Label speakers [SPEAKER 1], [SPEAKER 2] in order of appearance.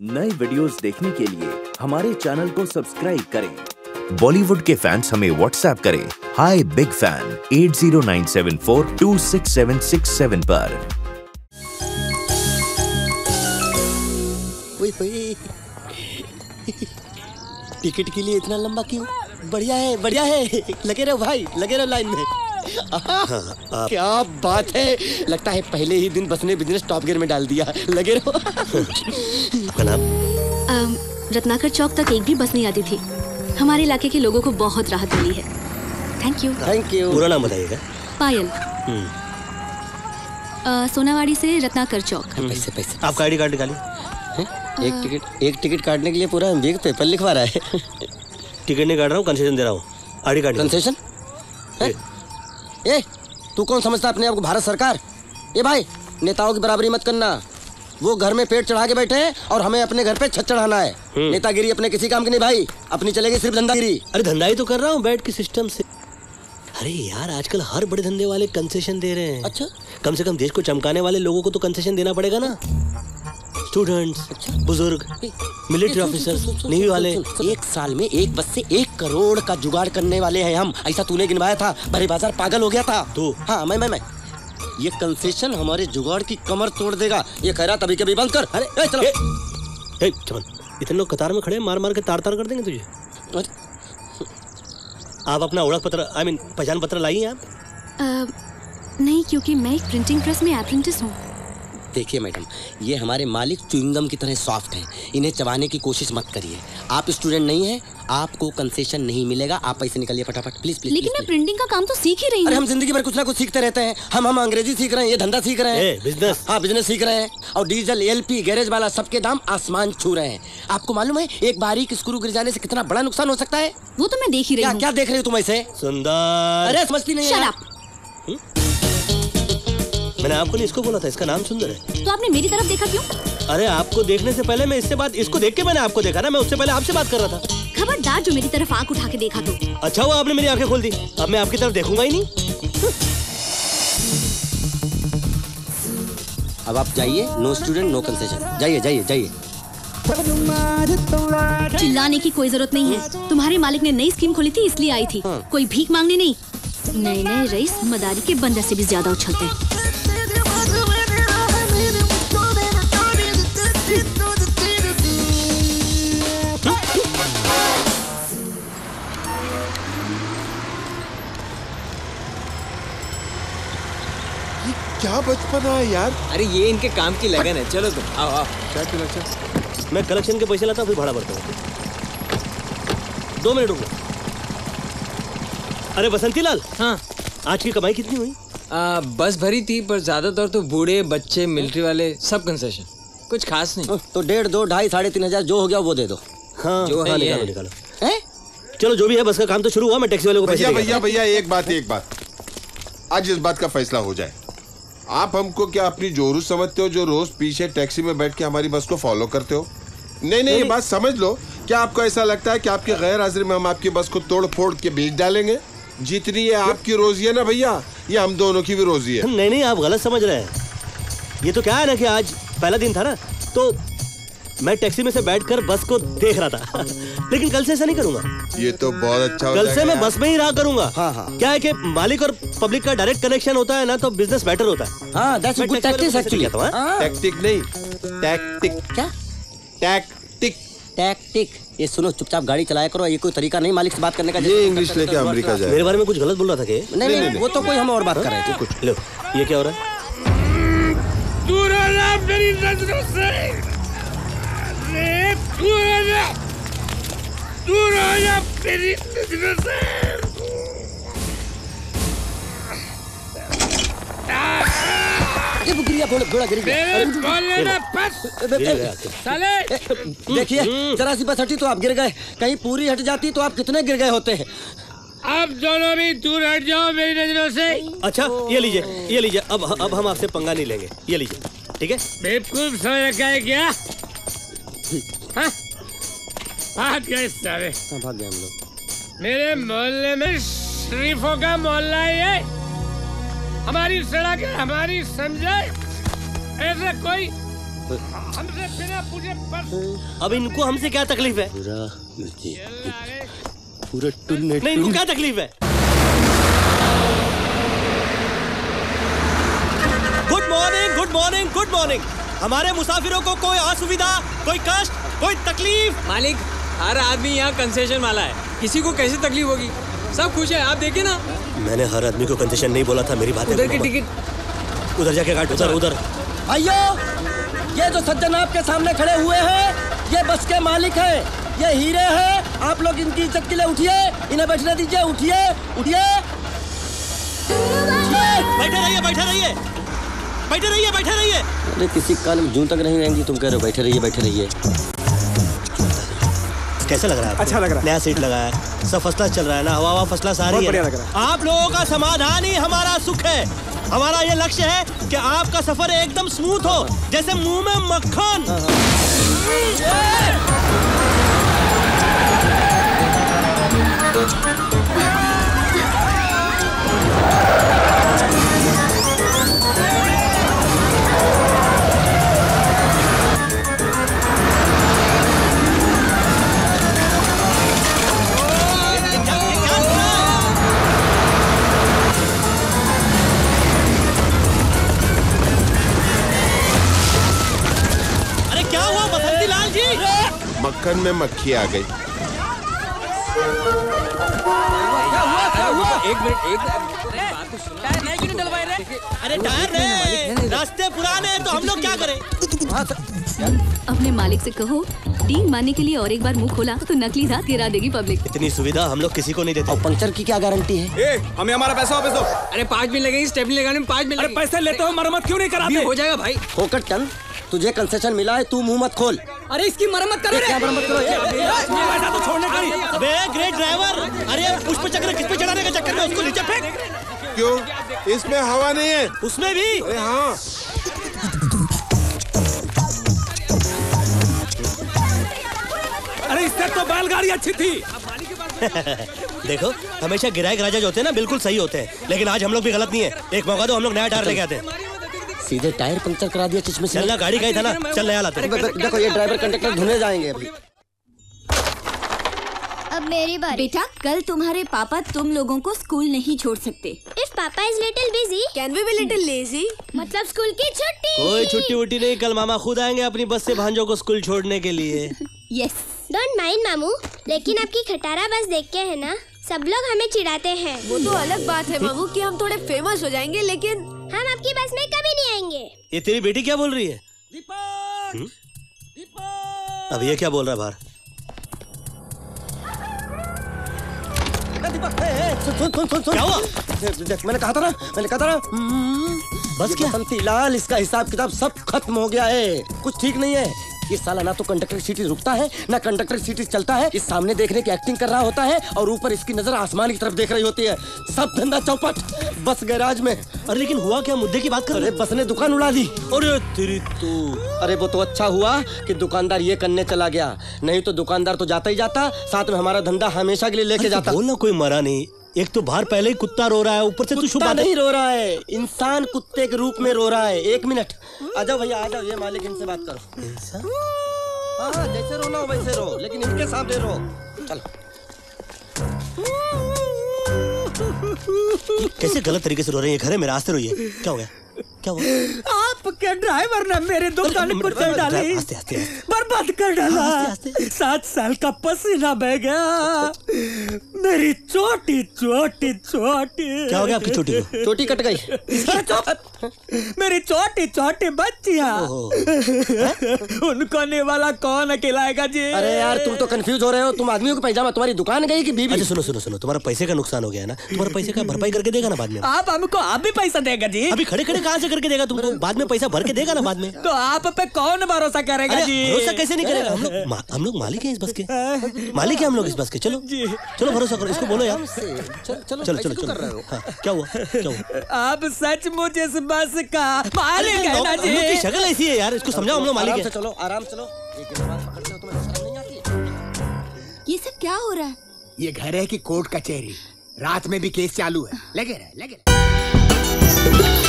[SPEAKER 1] नए वीडियोस देखने के लिए हमारे चैनल को सब्सक्राइब करें। बॉलीवुड के फैंस हमें व्हाट्सएप करें। Hi big fan eight zero nine seven four two six seven six seven पर।
[SPEAKER 2] टिकट के लिए इतना लंबा क्यों? बढ़िया है बढ़िया है। लगे रहो भाई, लगे रहो लाइन में। आहा, क्या बात है? लगता है पहले ही दिन बस ने बिज़नेस टॉप गियर में डाल दिया। लगे रहो।
[SPEAKER 3] रत्नाकर चौक तक एक भी बस नहीं आती थी। हमारे इलाके के लोगों को बहुत राहत मिली है। थैंक यू
[SPEAKER 2] थैंक यू
[SPEAKER 4] पूरा नाम बताइएगा।
[SPEAKER 3] पायल। अ, सोनावाड़ी से रत्नाकर चौक।
[SPEAKER 2] पैसे पैसे।
[SPEAKER 4] आपका आईडी कार्ड निकालिए।
[SPEAKER 2] एक टिकट एक टिकट काटने के लिए पूरा एमबीए का पेपर लिखवा रहा है।
[SPEAKER 4] टिकट नहीं काट रहा हूँ कंसेशन दे रहा हूँ। ID card.
[SPEAKER 2] कंसेशन ए तू कौन समझता अपने आप को भारत सरकार? ए भाई नेताओं की बराबरी मत करना। वो घर में पेट चढ़ा के बैठे हैं और हमें अपने घर पे छत चढ़ाना है। नेतागिरी अपने किसी काम की नहीं भाई अपनी चलेगी सिर्फ़ धंधागिरी।
[SPEAKER 4] अरे धंधा ही तो कर रहा हूँ बैठ के सिस्टम से। अरे यार आजकल हर बड़े धंधे वाले कंसेशन दे रहे हैं।
[SPEAKER 2] अच्छा।
[SPEAKER 4] कम से कम देश को चमकाने वाले लोगों को तो कंसेशन देना पड़ेगा ना। स्टूडेंट्स बुज़ुर्ग मिलिट्री ऑफिसर्स नेवी वाले
[SPEAKER 2] एक साल में एक बस से एक करोड़ का जुगाड़ करने वाले हैं हम। ऐसा तूने गिनवाया था? भरे बाज़ार पागल हो गया था।
[SPEAKER 4] तू?
[SPEAKER 2] हाँ मैं मैं मैं। ये कंसेशन हमारे जुगाड़ की कमर तोड़ देगा। ये खैरा तभी कभी बंद कर। अरे ए, चलो।
[SPEAKER 4] ए, ए, चमन इतने लोग कतार में खड़े मार मार के तार तार कर देंगे तुझे। आप अपना ओळख पत्र आई मीन पहचान पत्र लाइए आप।
[SPEAKER 3] नहीं क्योंकि मैं एक प्रिंटिंग प्रेस में अप्रेंटिस हूँ।
[SPEAKER 2] देखिए मैडम ये हमारे मालिक च्युइंगम की तरह सॉफ्ट हैं। इन्हें चबाने की कोशिश मत करिए। आप स्टूडेंट नहीं हैं आपको कंसेशन नहीं मिलेगा। आप पैसे निकालिए फटाफट। प्लीज़ प्लीज़
[SPEAKER 3] लेकिन मैं प्रिंटिंग का काम तो सीख ही रही हूँ।
[SPEAKER 2] हम ज़िंदगी भर कुछ ना कुछ सीखते रहते हैं। हम हम अंग्रेज़ी सीख रहे हैं ये धंधा सीख रहे हैं।
[SPEAKER 4] बिज़नेस
[SPEAKER 2] हाँ बिज़नेस सीख रहे हैं। और डीजल एलपी गैरेज वाला सबके दाम आसमान छू रहे हैं। आपको मालूम है एक बारीक स्क्रू गिर जाने से कितना बड़ा नुकसान हो सकता है?
[SPEAKER 3] वो तो मैं देख ही रही
[SPEAKER 2] क्या
[SPEAKER 3] हूँ।
[SPEAKER 2] क्या देख रहे हो तुम ऐसे?
[SPEAKER 4] सुंदर।
[SPEAKER 2] अरे समझती नहीं है.
[SPEAKER 4] मैंने आपको नहीं इसको बोला था इसका नाम सुंदर है।
[SPEAKER 3] तो आपने मेरी तरफ़ देखा क्यों?
[SPEAKER 4] अरे आपको देखने से पहले मैं इससे बात इसको देख के मैंने आपको देखा ना मैं उससे पहले आपसे बात कर रहा था।
[SPEAKER 3] खबरदार जो मेरी तरफ़ आँख उठा के देखा तो।
[SPEAKER 4] अच्छा हुआ आपने मेरी आँखें खोल दी। अब मैं आपकी तरफ़ देखूँगा ही नहीं।
[SPEAKER 2] अब आप जाइए नो स्टूडेंट नो कंसेशन जाइए जाइए जाइए।
[SPEAKER 3] चिल्लाने की कोई ज़रूरत नहीं है। तुम्हारे मालिक ने नई स्कीम खोली थी इसलिए आई थी। हाँ। कोई भीख मांगने नहीं। नए नए रईस मदारी के बंदर से भी ज़्यादा उछलते हैं।
[SPEAKER 5] क्या बचपन है यार?
[SPEAKER 6] अरे ये इनके काम की लगन है। चलो तुम आओ आओ।
[SPEAKER 5] क्या कलेक्शन?
[SPEAKER 4] मैं कलेक्शन के पैसे लाता हूँ फिर भाड़ा भरता हूँ। दो मिनट रुको। अरे बसंती लाल
[SPEAKER 6] हाँ।
[SPEAKER 4] आज की कमाई कितनी हुई?
[SPEAKER 6] आ, बस भरी थी पर ज़्यादातर तो बूढ़े बच्चे मिलिट्री वाले सब कंसेशन कुछ खास नहीं।
[SPEAKER 2] तो डेढ़ दो ढाई साढ़े तीन हज़ार जो हो गया वो दे दो।
[SPEAKER 4] हाँ
[SPEAKER 6] जो है
[SPEAKER 4] हाँ, निकालो।
[SPEAKER 6] है।
[SPEAKER 4] निकालो चलो जो भी है बस का काम तो शुरू हुआ मैं टैक्सी वाले को
[SPEAKER 5] भैया भैया भैया एक बात एक बात। आज इस बात का फैसला हो जाए। आप हमको क्या अपनी जोरू समझते हो जो रोज पीछे टैक्सी में बैठ के हमारी बस को फॉलो करते हो? नहीं नहीं ये बात समझ लो। क्या आपको ऐसा लगता है कि आपके गैर हाजिरी में हम आपकी बस को तोड़ फोड़ के बेच डालेंगे? जितनी ये आपकी रोजी है ना भैया ये हम दोनों की भी रोजी है।
[SPEAKER 4] नहीं नहीं आप गलत समझ रहे हैं। ये तो क्या है ना कि आज पहला दिन था ना तो मैं टैक्सी में से बैठकर बस को देख रहा था। लेकिन कल से ऐसा नहीं करूँगा।
[SPEAKER 5] ये तो बहुत अच्छा
[SPEAKER 4] कल से मैं बस में ही रहा करूँगा।
[SPEAKER 2] हाँ, हाँ।
[SPEAKER 4] क्या है कि मालिक और पब्लिक का डायरेक्ट कनेक्शन होता है ना तो बिज़नेस बेटर होता है।
[SPEAKER 2] हाँ दैट्स
[SPEAKER 4] मैं
[SPEAKER 2] गुड
[SPEAKER 4] टैक्सी वाले
[SPEAKER 2] टैक्टिक्स
[SPEAKER 4] को पैसे
[SPEAKER 2] एक्चुअली
[SPEAKER 4] देता हूँ, हाँ?
[SPEAKER 5] टैक्टिक नहीं। टैक्टिक
[SPEAKER 2] क्या?
[SPEAKER 5] टैक्टिक
[SPEAKER 2] टैक्टिक ये सुनो चुपचाप गाड़ी चलाया करो ये कोई तरीका नहीं मालिक से बात करने का
[SPEAKER 5] ये इंग्लिश लेके
[SPEAKER 2] तो
[SPEAKER 5] अमेरिका जाए।
[SPEAKER 4] मेरे बारे में कुछ गलत बोल रहा था कि?
[SPEAKER 2] नहीं नहीं, नहीं वो तो कोई हम और बात कर रहे थे
[SPEAKER 4] कुछ। लो ये क्या हो रहा है?
[SPEAKER 7] दूर मेरी नज़रों से।
[SPEAKER 2] ये गिर।
[SPEAKER 7] साले।
[SPEAKER 2] देखिए जरा सी बस हटी तो आप गिर गए। कहीं पूरी हट जाती तो आप कितने गिर गए होते हैं?
[SPEAKER 7] आप दोनों भी दूर हट जाओ मेरी नज़रों से।
[SPEAKER 4] अच्छा ये लीजिए ये लीजिए अब अब हम आपसे पंगा नहीं लेंगे। ये लीजिए ठीक है?
[SPEAKER 7] बेवकूफ़ समझ रखा है क्या? हाँ? भाग गए सारे
[SPEAKER 2] हाँ, भाग गए हम लोग।
[SPEAKER 7] मेरे मोहल्ले में शरीफों का मोहल्ला है ये हमारी सड़क है हमारी समझे? ऐसे कोई हमसे बिना पूछे बस
[SPEAKER 4] अब इनको हमसे क्या तकलीफ़ है?
[SPEAKER 2] पूरा पूरा टुन्ने
[SPEAKER 4] नहीं इनको क्या तकलीफ़ है? Good morning good morning good morning हमारे मुसाफिरों को कोई असुविधा कोई कष्ट कोई तकलीफ़।
[SPEAKER 6] मालिक हर आदमी यहाँ कंसेशन वाला है। किसी को कैसे तकलीफ़ होगी? सब खुश है आप देखिए ना।
[SPEAKER 4] मैंने हर आदमी को कंसेशन नहीं बोला था मेरी बात
[SPEAKER 6] उधर की टिकट
[SPEAKER 4] उधर जाके काट उधर। उधर।
[SPEAKER 2] भाइयों ये जो सज्जन आपके सामने खड़े हुए हैं ये बस के मालिक हैं ये हीरे हैं। आप लोग इनकी इज़्ज़त के लिए उठिए इन्हें बैठने दीजिए उठिए उठिए।
[SPEAKER 4] बैठे रहिए बैठे रहिए। बैठे रहिए बैठे रहिए।
[SPEAKER 2] अरे किसी कान में जूं तक नहीं रहेंगी तुम कह रहे हो बैठे रहिए बैठे रहिए।
[SPEAKER 4] कैसा लग रहा है अच्छा लग रहा है। नया सीट लगा है। सब फसला चल रहा है ना? हवा हवा फसला सारी है। लग रहा है। आप लोगों का समाधान ही हमारा सुख है। हमारा ये लक्ष्य है कि आपका सफ़र एकदम स्मूथ हो जैसे मुँह में मक्खन। अरे
[SPEAKER 5] मक्खन में मक्खी आ गई।
[SPEAKER 6] एक मिनट एक बात तो सुनो
[SPEAKER 4] अरे टायर रास्ते पुराने हैं तो हम लोग क्या करें?
[SPEAKER 3] अपने मालिक से कहो डील मारने के लिए और एक बार मुँह खोला तो नकली दांत गिरा देगी पब्लिक।
[SPEAKER 4] इतनी सुविधा हम लोग किसी को नहीं देते।
[SPEAKER 2] और पंक्चर की क्या गारंटी है?
[SPEAKER 8] ए, हमें हमारा पैसा वापस दो।
[SPEAKER 6] अरे पाँच मिनट लगेंगे स्टेपनी लगाने में पाँच मिनट
[SPEAKER 8] अरे पैसे लेते हो मरम्मत क्यों नहीं कराते?
[SPEAKER 6] हो जाएगा भाई।
[SPEAKER 2] फोकट चंद तुझे कंसेशन मिला है तू मुँह मत खोल।
[SPEAKER 6] अरे इसकी मरम्मत करो
[SPEAKER 2] क्या मरम्मत करो?
[SPEAKER 8] पैसा तो छोड़ने का नहीं
[SPEAKER 4] अबे ग्रेट ड्राइवर अरे पुष्प चक्र किस पे चढ़ाने के चक्कर में उसको नीचे फेंक।
[SPEAKER 5] क्यों? इसमें हवा नहीं है।
[SPEAKER 4] उसमें भी।
[SPEAKER 5] अरे हाँ।
[SPEAKER 8] अरे इससे तो बैलगाड़ी अच्छी थी।
[SPEAKER 4] देखो हमेशा गिराए राजा जो होते हैं ना बिल्कुल सही होते हैं। लेकिन आज हम लोग भी गलत नहीं है। एक मौका दो हम लोग नया टायर लेके आते हैं।
[SPEAKER 2] सीधे टायर पंक्चर करा दिया चश्मे से?
[SPEAKER 4] चलना गाड़ी का ही था ना। चल हैं।
[SPEAKER 2] ब- देखो ये ड्राइवर कंडक्टर धुने जाएँगे अभी।
[SPEAKER 9] अब मेरी बारी।
[SPEAKER 3] बेटा कल तुम्हारे पापा तुम लोगों को स्कूल नहीं छोड़ सकते।
[SPEAKER 9] If papa is little busy
[SPEAKER 3] can we be little lazy
[SPEAKER 9] मतलब स्कूल की छुट्टी।
[SPEAKER 4] कोई छुट्टी वुट्टी नहीं कल मामा खुद आएँगे अपनी बस से भांजों को स्कूल छोड़ने के लिए।
[SPEAKER 3] यस
[SPEAKER 9] डोंट माइंड मामू। लेकिन आपकी खटारा बस देख के है ना सब लोग हमें चिढ़ाते हैं।
[SPEAKER 3] वो तो अलग बात है मामू कि हम थोड़े फ़ेमस हो जाएँगे लेकिन
[SPEAKER 9] हम आपकी बस में कभी नहीं आएँगे।
[SPEAKER 4] ये तेरी बेटी क्या बोल रही है? हम्म? अब ये क्या बोल रहा है बाहर?
[SPEAKER 2] सुन सुन सुन सुन सुन।
[SPEAKER 4] क्या हुआ?
[SPEAKER 2] देख, मैंने कहा था ना मैंने कहा था ना
[SPEAKER 4] बस क्या?
[SPEAKER 2] बसंती लाल इसका हिसाब किताब सब खत्म हो गया है। कुछ ठीक नहीं है। ये साला ना तो कंडक्टर सीटी रुकता है ना कंडक्टर सीटी चलता है इस सामने देखने की एक्टिंग कर रहा होता है और ऊपर इसकी नज़र आसमान की तरफ़ देख रही होती है। सब धंधा चौपट बस गैराज में।
[SPEAKER 4] अरे लेकिन हुआ क्या? मुद्दे की बात कर
[SPEAKER 2] अरे
[SPEAKER 4] रहे
[SPEAKER 2] बस ने दुकान उड़ा दी।
[SPEAKER 4] अरे तेरी तो।
[SPEAKER 2] अरे वो तो अच्छा हुआ कि दुकानदार ये करने चला गया। नहीं तो दुकानदार तो जाता ही जाता साथ में हमारा धंधा हमेशा के लिए लेके जाता।
[SPEAKER 4] बोलना कोई मरा नहीं। एक तो बाहर पहले ही कुत्ता रो रहा है ऊपर से तू शुभ
[SPEAKER 2] नहीं रो रहा है इंसान कुत्ते के रूप में रो रहा है। एक मिनट। आ जाओ भैया आ जाओ ये मालिक इनसे बात करो। हाँ हाँ जैसे रोना हो वैसे रो लेकिन इनके सामने रो। चलो।
[SPEAKER 4] कैसे गलत तरीके से रो रहे हैं? घर है मेरा आस्ते रोइए। क्या हो गया? क्या हुआ?
[SPEAKER 8] आपके ड्राइवर ने मेरे दुकान पर चढ़ डाली। बर्बाद कर डाला। सात साल का पसीना बह गया। मेरी छोटी छोटी छोटी
[SPEAKER 4] क्या हो गया आपकी छोटी को
[SPEAKER 2] चोटी कट गई।
[SPEAKER 8] मेरी छोटी छोटी बच्चियाँ उनको निवाला कौन खिलाएगा जी?
[SPEAKER 2] अरे यार तुम तो कंफ्यूज हो रहे हो। तुम आदमियों को पैजामा तुम्हारी दुकान गई कि बीबी
[SPEAKER 4] अच्छा सुनो सुनो सुनो। तुम्हारा पैसे का नुकसान हो गया ना? तुम्हारा पैसे का भरपाई करके देगा ना बाद में?
[SPEAKER 8] आप हमको आप भी पैसा देगा जी।
[SPEAKER 4] अभी खड़े खड़े कहाँ से करके देगा तुमको? बाद में पैसा भर के देगा ना बाद में?
[SPEAKER 8] तो आप पे कौन भरोसा करेगा जी?
[SPEAKER 4] भरोसा कैसे नहीं करेगा? हम लोग मा- हम लोग मालिक हैं इस बस के। मालिक हैं हम लोग इस बस के। चलो चलो भरोसा करो। इसको बोलो यार।
[SPEAKER 2] चलो चलो
[SPEAKER 4] चलो
[SPEAKER 2] क्यों कर रहे
[SPEAKER 4] चलो
[SPEAKER 2] हाँ,
[SPEAKER 4] क्या हुआ? क्या हुआ?
[SPEAKER 8] आप सचमुच इस बस का मालिक है ना
[SPEAKER 4] हम लोग की
[SPEAKER 8] जी
[SPEAKER 4] शक्ल ऐसी है यार। इसको समझाओ हम लोग मालिक है।
[SPEAKER 2] चलो आराम से चलो। एक बात पकड़ते तुम्हें शर्म नहीं आती।
[SPEAKER 3] ये सब क्या हो रहा है?
[SPEAKER 10] ये घर है कि कोर्ट कचहरी? रात में भी केस चालू है। लगे रहे लगे रहे।